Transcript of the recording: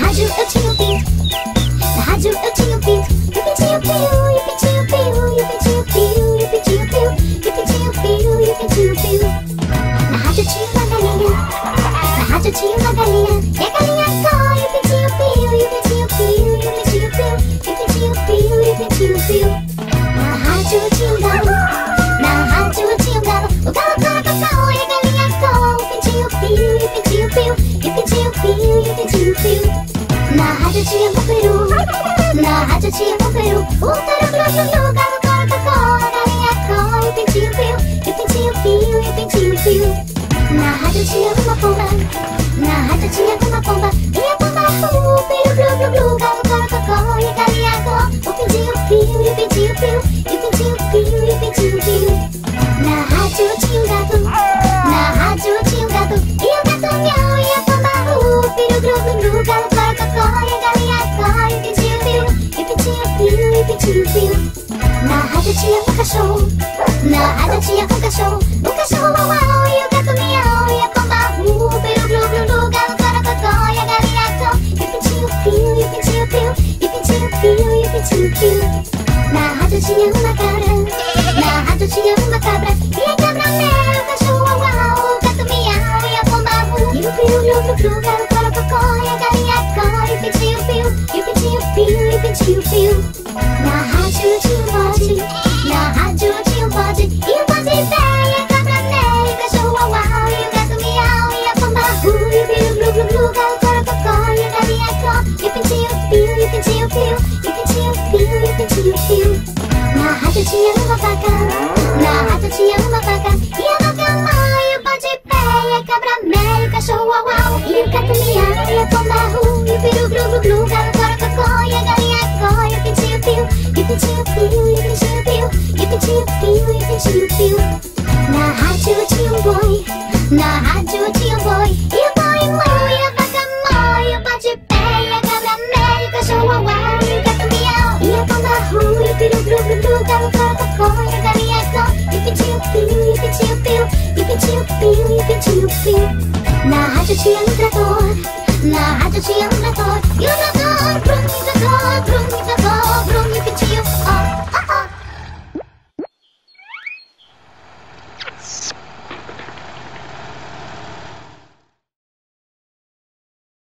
Rádio eu tinha um pinto. Na rádio eu tinha um pinto. E pintinho piu, e pintinho piu, e pintinho piu, e pintinho piu, e pintinho piu, e pintinho piu. Na rádio tinha uma galinha. Na rádio tinha uma galinha. E a galinha có, e pintinho piu, e pintinho piu, e pintinho piu, e pintinho piu, e pintinho piu. Na rádio tinha um galo. Na rádio tinha um peru. O glu glu, galo cora cacau, a galinha e o pintinho piu, e o pintinho piu, e o pintinho piu. Na rádio tinha uma pomba, na rádio tinha uma やふかしょなあだちやふかしょむかしょわわおゆかくみやおやこんばんうべるるるるがうからかこやがりやこゆぴちゆぴゆゆぴちゆぴゆゆぴちゆぴゆゆぴちゆぴゆなあだちやふなから piu, e o pintinho piu, e o pintinho piu, e o pintinho piu. Na rádio tinha uma vaca, na rádio tinha uma vaca, e a vaca má, e o bode pé, e a cabra e o cachorro uau uau, e o gato miau, e a pomba ru, e o peru glu glu glu, galo cora cacau, e a galinha có, e o pintinho piu, e o pintinho piu, e o pintinho piu, e piu. Na rádio tinha um boi, oggi ci.